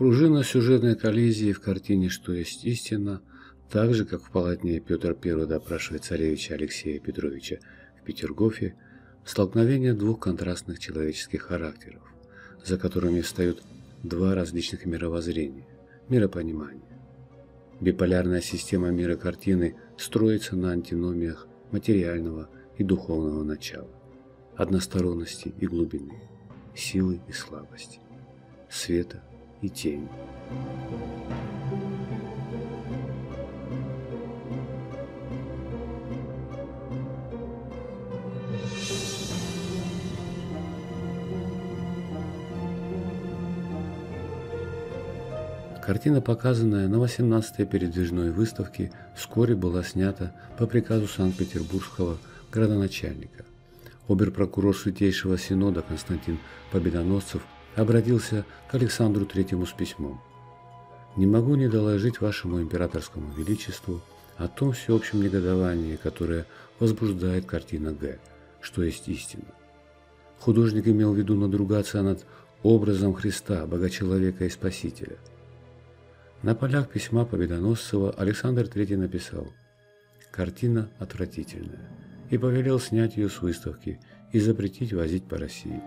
Пружина сюжетной коллизии в картине «Что есть истина» так же, как в полотне Петр I допрашивает царевича Алексея Петровича в Петергофе, столкновение двух контрастных человеческих характеров, за которыми встают два различных мировоззрения, миропонимания. Биполярная система мира картины строится на антиномиях материального и духовного начала, односторонности и глубины, силы и слабости, света и тени. Картина, показанная на 18-й передвижной выставке, вскоре была снята по приказу Санкт-Петербургского градоначальника. Оберпрокурор Святейшего Синода Константин Победоносцев обратился к Александру Третьему с письмом. «Не могу не доложить вашему императорскому величеству о том всеобщем негодовании, которое возбуждает картина Г, что есть истина. Художник имел в виду надругаться над образом Христа, Богочеловека и Спасителя. На полях письма Победоносцева Александр III написал «Картина отвратительная» и повелел снять ее с выставки и запретить возить по России.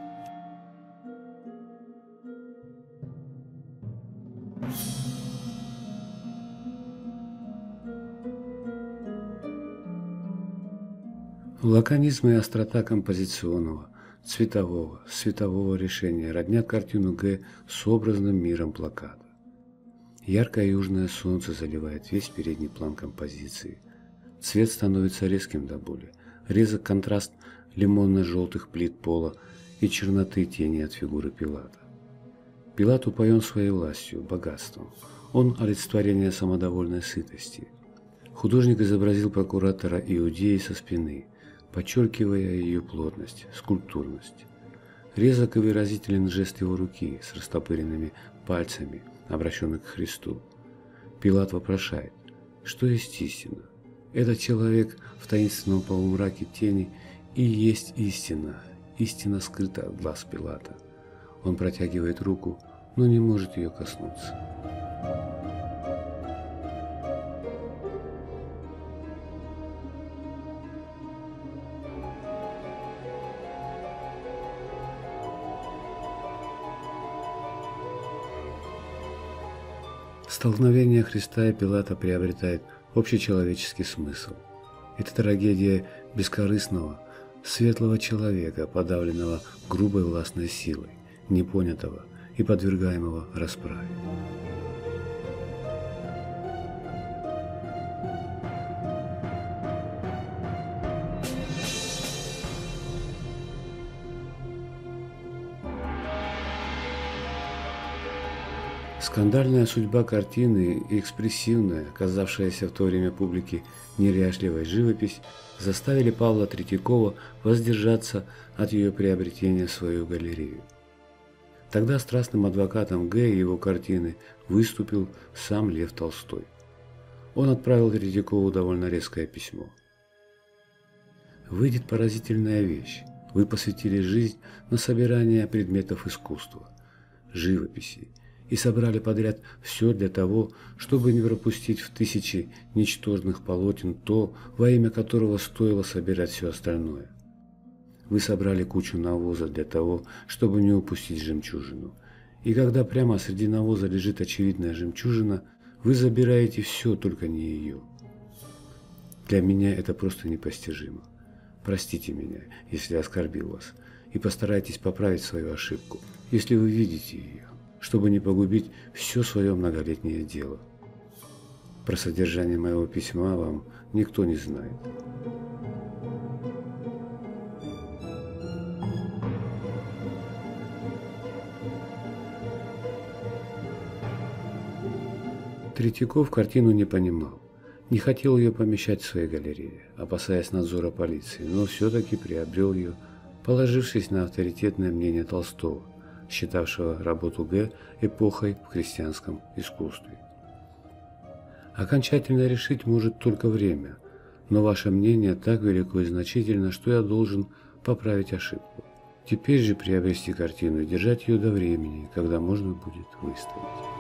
Лаконизм и острота композиционного, цветового, светового решения роднят картину Г с образным миром плаката. Яркое южное солнце заливает весь передний план композиции. Цвет становится резким до боли. Резок контраст лимонно-желтых плит пола и черноты тени от фигуры Пилата. Пилат упоен своей властью, богатством. Он – олицетворение самодовольной сытости. Художник изобразил прокуратора Иудеи со спины – подчеркивая ее плотность, скульптурность. Резок и выразителен жест его руки с растопыренными пальцами, обращенных к Христу. Пилат вопрошает, что есть истина? Этот человек в таинственном полумраке тени и есть истина. Истина скрыта от глаз Пилата. Он протягивает руку, но не может ее коснуться. Столкновение Христа и Пилата приобретает общечеловеческий смысл. Это трагедия бескорыстного, светлого человека, подавленного грубой властной силой, непонятого и подвергаемого расправе. Скандальная судьба картины и экспрессивная, казавшаяся в то время публике неряшливой живопись, заставили Павла Третьякова воздержаться от ее приобретения в свою галерею. Тогда страстным адвокатом Г. и его картины выступил сам Лев Толстой. Он отправил Третьякову довольно резкое письмо. «Выйдет поразительная вещь. Вы посвятили жизнь на собирание предметов искусства, живописи, и собрали подряд все для того, чтобы не пропустить в тысячи ничтожных полотен то, во имя которого стоило собирать все остальное. Вы собрали кучу навоза для того, чтобы не упустить жемчужину. И когда прямо среди навоза лежит очевидная жемчужина, вы забираете все, только не ее. Для меня это просто непостижимо. Простите меня, если оскорбил вас, и постарайтесь поправить свою ошибку, если вы видите ее чтобы не погубить все свое многолетнее дело. Про содержание моего письма вам никто не знает. Третьяков картину не понимал. Не хотел ее помещать в своей галерее, опасаясь надзора полиции, но все-таки приобрел ее, положившись на авторитетное мнение Толстого, считавшего работу Г. эпохой в христианском искусстве. Окончательно решить может только время, но ваше мнение так велико и значительно, что я должен поправить ошибку. Теперь же приобрести картину и держать ее до времени, когда можно будет выставить.